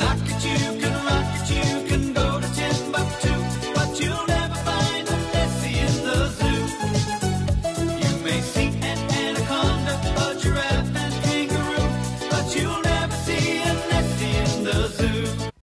I